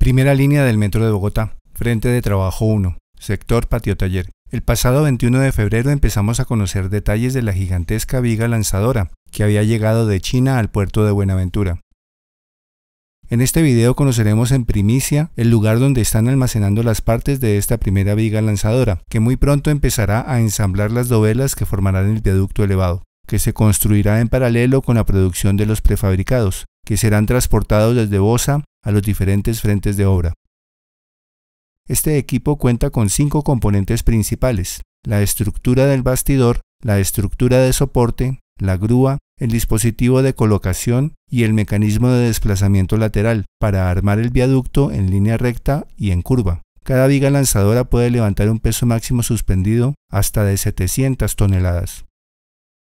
Primera línea del Metro de Bogotá, frente de trabajo 1, sector patio taller. El pasado 21 de febrero empezamos a conocer detalles de la gigantesca viga lanzadora que había llegado de China al puerto de Buenaventura. En este video conoceremos en primicia el lugar donde están almacenando las partes de esta primera viga lanzadora, que muy pronto empezará a ensamblar las dovelas que formarán el viaducto elevado, que se construirá en paralelo con la producción de los prefabricados, que serán transportados desde Bosa a los diferentes frentes de obra. Este equipo cuenta con cinco componentes principales, la estructura del bastidor, la estructura de soporte, la grúa, el dispositivo de colocación y el mecanismo de desplazamiento lateral para armar el viaducto en línea recta y en curva. Cada viga lanzadora puede levantar un peso máximo suspendido hasta de 700 toneladas.